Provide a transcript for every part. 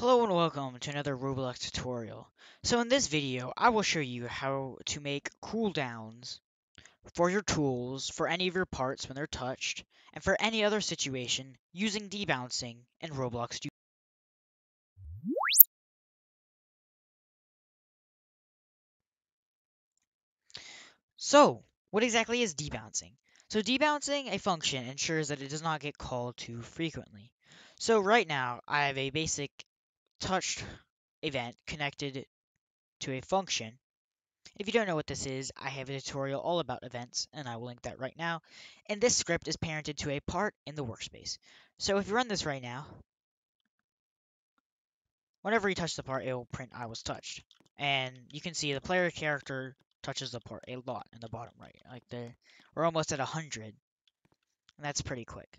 Hello and welcome to another Roblox tutorial. So in this video, I will show you how to make cooldowns for your tools, for any of your parts when they're touched, and for any other situation using debouncing in Roblox Studio. So, what exactly is debouncing? So debouncing a function ensures that it does not get called too frequently. So right now, I have a basic touched event connected to a function. If you don't know what this is, I have a tutorial all about events, and I will link that right now. And this script is parented to a part in the workspace. So if you run this right now, whenever you touch the part, it will print I was touched. And you can see the player character touches the part a lot in the bottom right. Like there, we're almost at 100. And that's pretty quick.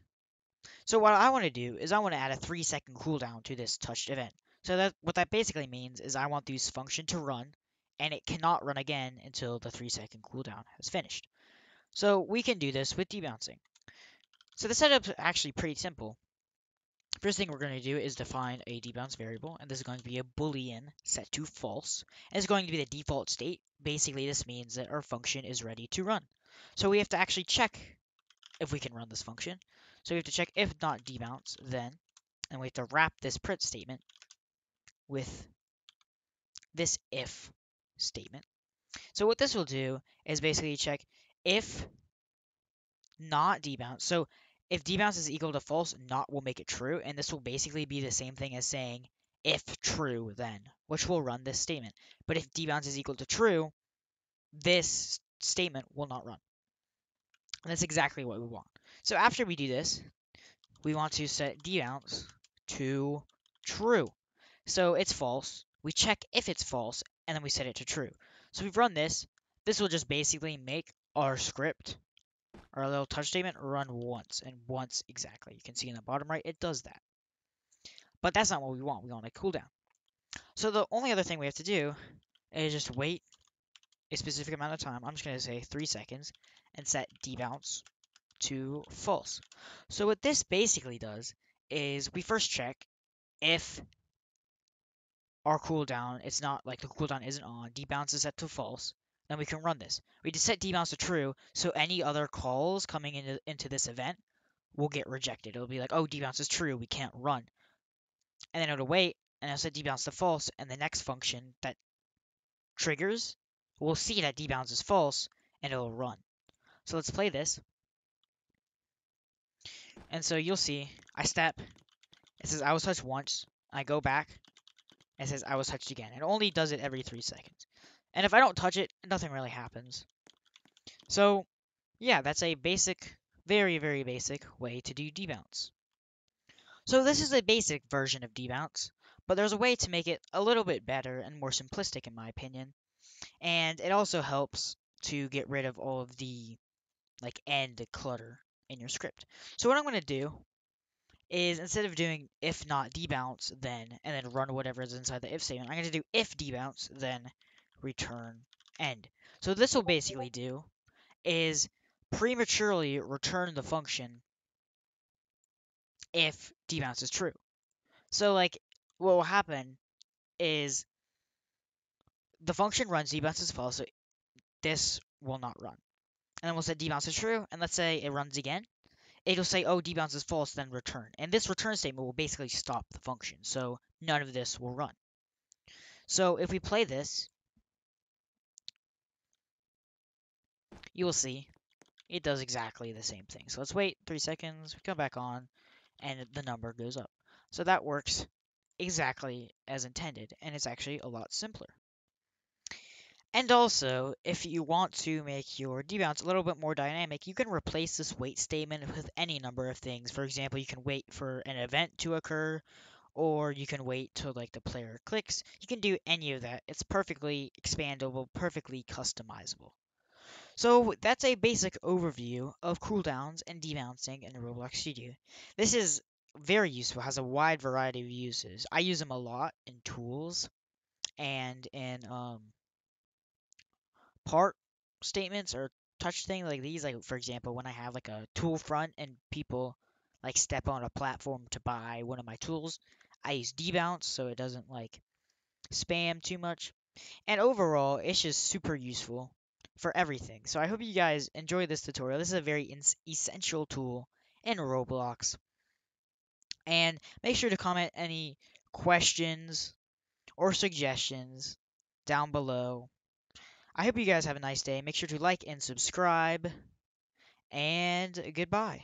So what I want to do is I want to add a 3 second cooldown to this touched event. So that what that basically means is I want this function to run, and it cannot run again until the 3 second cooldown has finished. So we can do this with debouncing. So the setup's actually pretty simple. First thing we're going to do is define a debounce variable, and this is going to be a boolean set to false. And it's going to be the default state. Basically, this means that our function is ready to run. So we have to actually check if we can run this function. So we have to check if not debounce, then, and we have to wrap this print statement with this if statement. So what this will do is basically check if not debounce. So if debounce is equal to false, not will make it true, and this will basically be the same thing as saying if true then, which will run this statement. But if debounce is equal to true, this statement will not run. And that's exactly what we want. So after we do this, we want to set debounce to true. So it's false. We check if it's false, and then we set it to true. So we've run this. This will just basically make our script, our little touch statement, run once, and once exactly. You can see in the bottom right, it does that. But that's not what we want. We want a cooldown. So the only other thing we have to do is just wait a specific amount of time. I'm just going to say 3 seconds and set debounce to false. So what this basically does is we first check if our cooldown, it's not like the cooldown isn't on, debounce is set to false, then we can run this. We just set debounce to true, so any other calls coming into, into this event will get rejected. It'll be like, oh, debounce is true, we can't run. And then it'll wait, and it'll set debounce to false, and the next function that triggers will see that debounce is false, and it'll run. So let's play this. And so you'll see, I step, it says I was touched once, I go back, it says I was touched again. It only does it every three seconds. And if I don't touch it, nothing really happens. So, yeah, that's a basic, very, very basic way to do debounce. So this is a basic version of debounce, but there's a way to make it a little bit better and more simplistic in my opinion. And it also helps to get rid of all of the like end clutter in your script. So what I'm going to do is instead of doing if not debounce then and then run whatever is inside the if statement, I'm going to do if debounce then return end. So this will basically do is prematurely return the function if debounce is true. So like what will happen is the function runs debounce is false, so this will not run. And then we'll set debounce is true, and let's say it runs again it'll say, oh, debounce is false, then return. And this return statement will basically stop the function, so none of this will run. So if we play this, you will see it does exactly the same thing. So let's wait three seconds, we come back on, and the number goes up. So that works exactly as intended, and it's actually a lot simpler. And also, if you want to make your debounce a little bit more dynamic, you can replace this wait statement with any number of things. For example, you can wait for an event to occur, or you can wait till like the player clicks. You can do any of that. It's perfectly expandable, perfectly customizable. So that's a basic overview of cooldowns and debouncing in Roblox Studio. This is very useful, has a wide variety of uses. I use them a lot in tools and in um, part statements or touch things like these, like for example, when I have like a tool front and people like step on a platform to buy one of my tools, I use debounce so it doesn't like spam too much. And overall, it's just super useful for everything. So I hope you guys enjoy this tutorial. This is a very essential tool in Roblox. And make sure to comment any questions or suggestions down below. I hope you guys have a nice day. Make sure to like and subscribe. And goodbye.